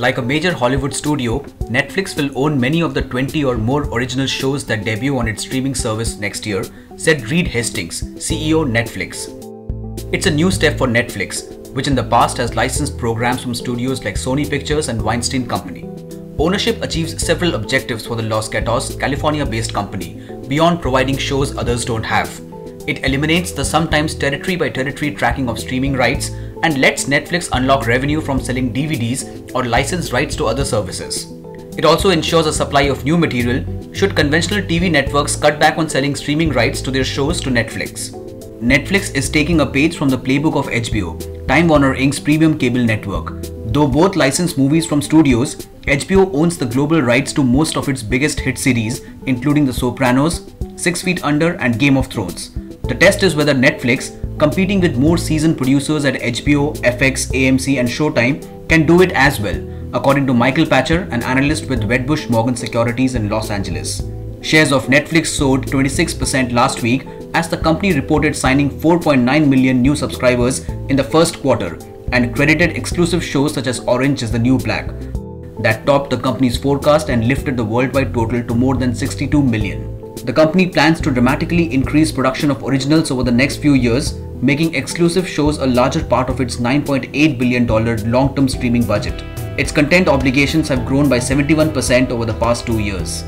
Like a major Hollywood studio, Netflix will own many of the 20 or more original shows that debut on its streaming service next year, said Reed Hastings, CEO Netflix. It's a new step for Netflix, which in the past has licensed programs from studios like Sony Pictures and Weinstein Company. Ownership achieves several objectives for the Los Gatos, California based company, beyond providing shows others don't have. It eliminates the sometimes territory by territory tracking of streaming rights and lets Netflix unlock revenue from selling DVDs or license rights to other services. It also ensures a supply of new material should conventional TV networks cut back on selling streaming rights to their shows to Netflix. Netflix is taking a page from the playbook of HBO, Time Warner Inc.'s premium cable network. Though both license movies from studios, HBO owns the global rights to most of its biggest hit series, including The Sopranos, Six Feet Under, and Game of Thrones. The test is whether Netflix, competing with more seasoned producers at HBO, FX, AMC, and Showtime, can do it as well, according to Michael Pachter, an analyst with Wedbush Morgan Securities in Los Angeles. Shares of Netflix soared 26% last week as the company reported signing 4.9 million new subscribers in the first quarter and credited exclusive shows such as Orange is the New Black. That topped the company's forecast and lifted the worldwide total to more than 62 million. The company plans to dramatically increase production of originals over the next few years, making exclusive shows a larger part of its $9.8 billion long term streaming budget. Its content obligations have grown by 71% over the past two years.